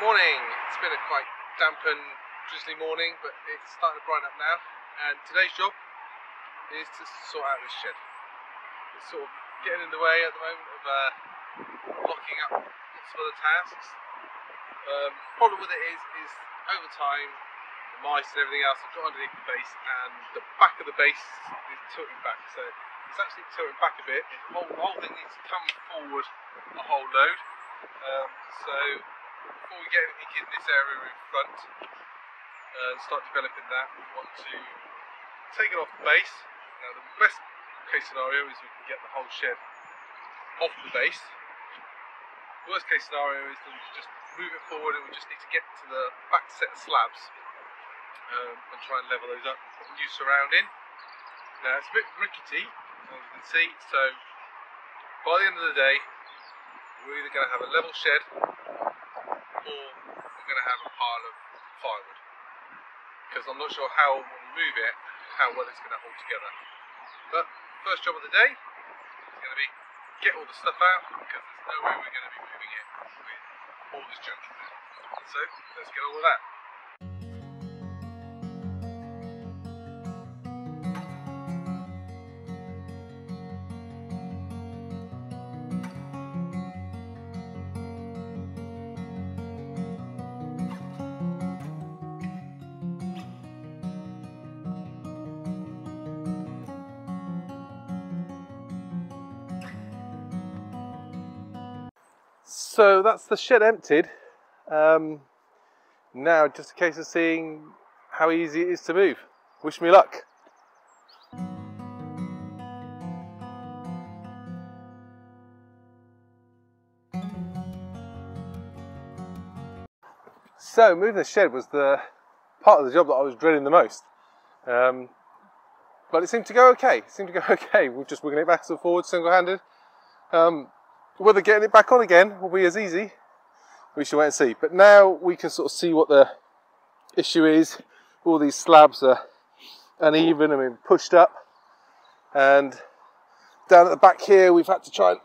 Morning. It's been a quite damp and drizzly morning, but it's starting to brighten up now. And today's job is to sort out this shed. It's sort of getting in the way at the moment of uh, up lots of other tasks. Um, problem with it is, is over time, the mice and everything else have got underneath the base, and the back of the base is tilting back. So it's actually tilting back a bit. The whole, the whole thing needs to come forward a whole load. Um, so before we get anything in this area in front uh, and start developing that, we want to take it off the base. Now the best case scenario is we can get the whole shed off the base. Worst case scenario is that we just move it forward and we just need to get to the back set of slabs um, and try and level those up and put a new surrounding. Now it's a bit rickety as you can see, so by the end of the day we're either going to have a level shed or we're going to have a pile of firewood because I'm not sure how when we move it how well it's going to hold together. But first job of the day is going to be get all the stuff out because there's no way we're going to be moving it with all this junk in there. So let's get on with that. So that's the shed emptied. Um, now just a case of seeing how easy it is to move. Wish me luck. So moving the shed was the part of the job that I was dreading the most. Um, but it seemed to go okay. It seemed to go okay. We're just wiggling it back and forward single-handed. Um, whether getting it back on again will be as easy, we shall wait and see. But now we can sort of see what the issue is. All these slabs are uneven and been pushed up. And down at the back here, we've had to try and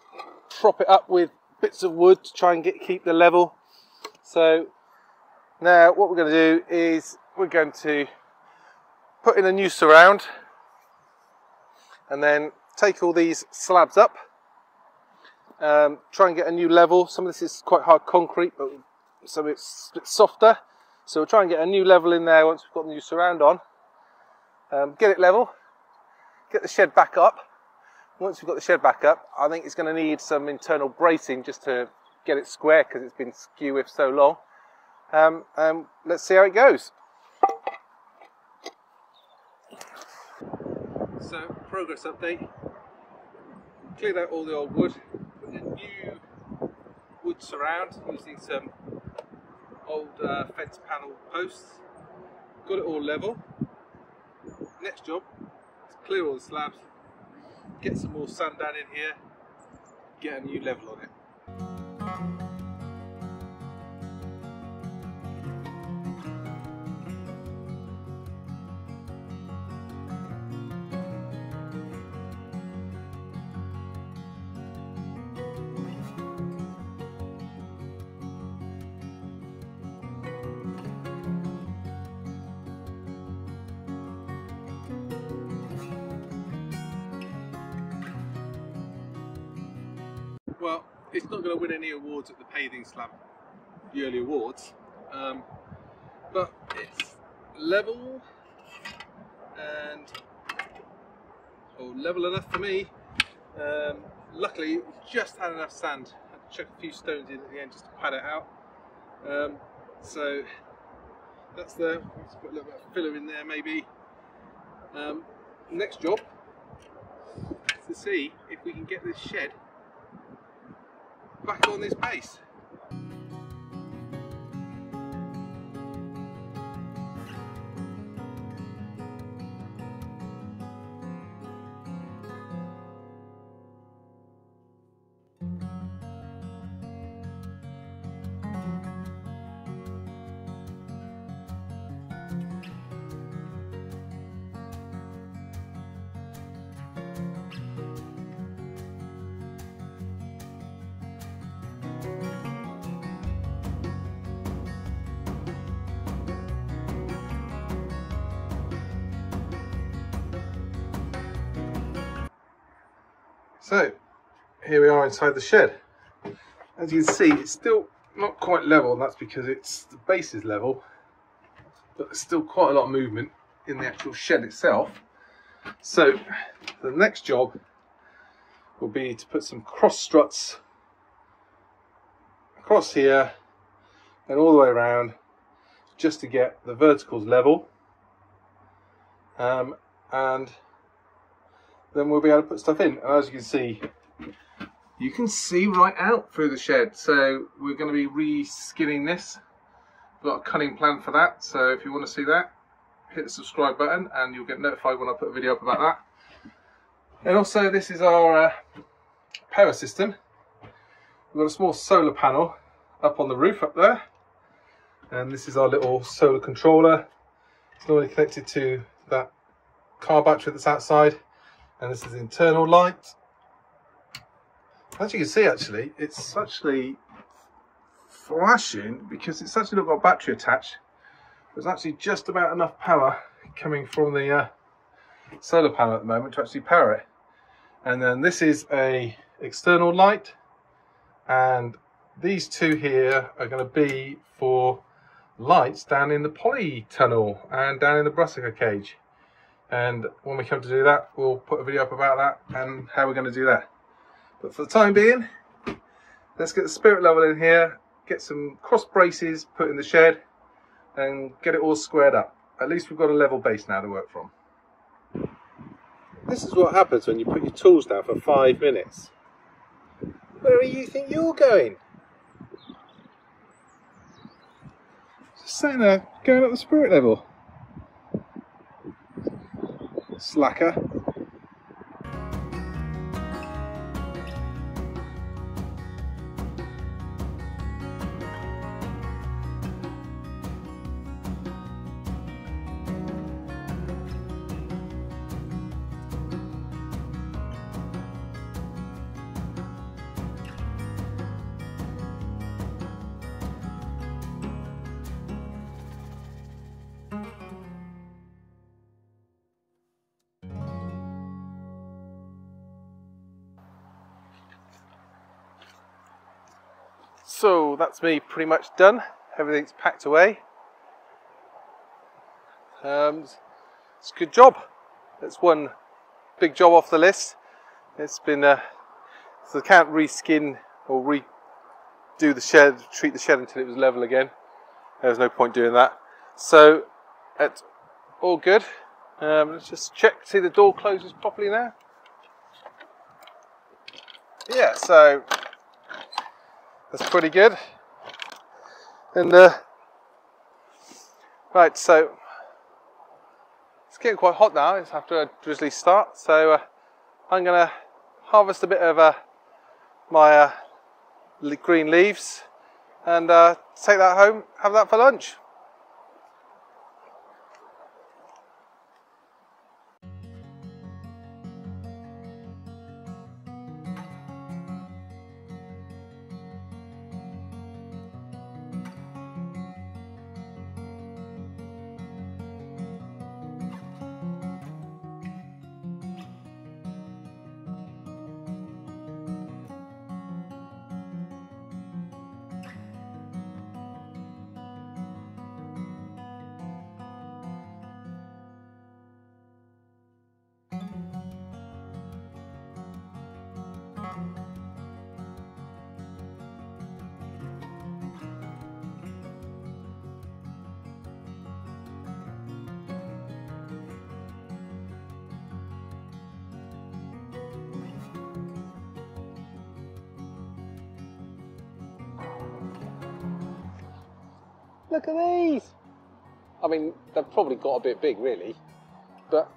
prop it up with bits of wood to try and get keep the level. So now what we're going to do is we're going to put in a new surround and then take all these slabs up um, try and get a new level. Some of this is quite hard concrete, but so it's a bit softer. So we'll try and get a new level in there once we've got the new surround on. Um, get it level, get the shed back up. Once we've got the shed back up, I think it's going to need some internal bracing just to get it square because it's been skew with so long. Um, um, let's see how it goes. So, progress update. Cleared out all the old wood, wood surround using some old uh, fence panel posts. Got it all level. Next job is clear all the slabs, get some more sand down in here, get a new level on it. It's not going to win any awards at the Paving Slab yearly awards, um, but it's level and oh, level enough for me. Um, luckily, just had enough sand. To chuck a few stones in at the end just to pad it out. Um, so that's there. Let's put a little bit of filler in there, maybe. Um, next job to see if we can get this shed back on this base. So, here we are inside the shed. As you can see, it's still not quite level, and that's because it's the base is level, but there's still quite a lot of movement in the actual shed itself. So, the next job will be to put some cross struts across here and all the way around just to get the verticals level um, and then we'll be able to put stuff in. And as you can see you can see right out through the shed. So we're going to be re-skinning this. We've got a cunning plan for that. So if you want to see that hit the subscribe button and you'll get notified when I put a video up about that. And also this is our uh, power system. We've got a small solar panel up on the roof up there. And this is our little solar controller. It's normally connected to that car battery that's outside and this is internal light. As you can see actually it's actually flashing because it's actually not got a battery attached. There's actually just about enough power coming from the uh, solar panel at the moment to actually power it. And then this is a external light. And these two here are going to be for lights down in the poly tunnel and down in the brassica cage and when we come to do that we'll put a video up about that and how we're going to do that. But for the time being let's get the spirit level in here get some cross braces put in the shed and get it all squared up. At least we've got a level base now to work from. This is what happens when you put your tools down for five minutes. Where do you think you're going? Just sitting there, going up the spirit level. Slacker. So that's me pretty much done. Everything's packed away. Um, it's a good job. That's one big job off the list. It's been, uh, so I can't reskin or redo the shed, treat the shed until it was level again. There's no point doing that. So, it's all good. Um, let's just check, see the door closes properly now. Yeah, so that's pretty good. And uh, right, so it's getting quite hot now. It's after a drizzly start, so uh, I'm going to harvest a bit of uh, my uh, green leaves and uh, take that home, have that for lunch. Look at these. I mean, they've probably got a bit big, really, but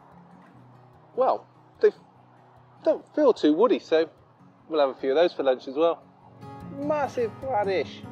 well, they don't feel too woody, so we'll have a few of those for lunch as well. Massive radish.